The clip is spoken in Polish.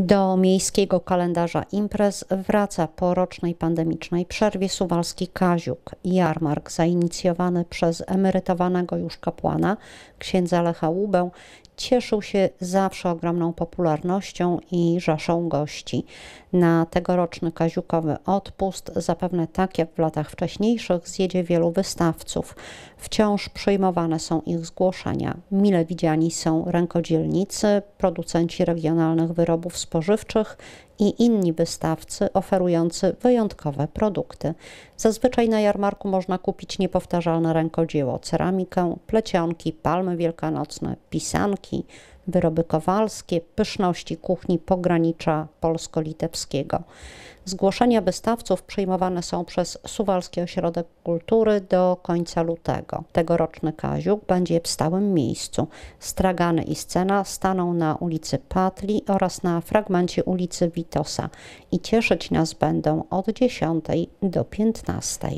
Do miejskiego kalendarza imprez wraca po rocznej pandemicznej przerwie suwalski Kaziuk, jarmark zainicjowany przez emerytowanego już kapłana, księdza Lecha Łubę, cieszył się zawsze ogromną popularnością i rzeszą gości. Na tegoroczny kaziukowy odpust, zapewne tak jak w latach wcześniejszych, zjedzie wielu wystawców. Wciąż przyjmowane są ich zgłoszenia. Mile widziani są rękodzielnicy, producenci regionalnych wyrobów spożywczych i inni wystawcy oferujący wyjątkowe produkty. Zazwyczaj na jarmarku można kupić niepowtarzalne rękodzieło, ceramikę, plecionki, palmy wielkanocne, pisanki, wyroby kowalskie, pyszności kuchni pogranicza polsko-litewskiego. Zgłoszenia wystawców przyjmowane są przez Suwalski Ośrodek Kultury do końca lutego. Tegoroczny Kaziuk będzie w stałym miejscu. Stragany i scena staną na ulicy Patli oraz na fragmencie ulicy Witosa i cieszyć nas będą od 10 do 15.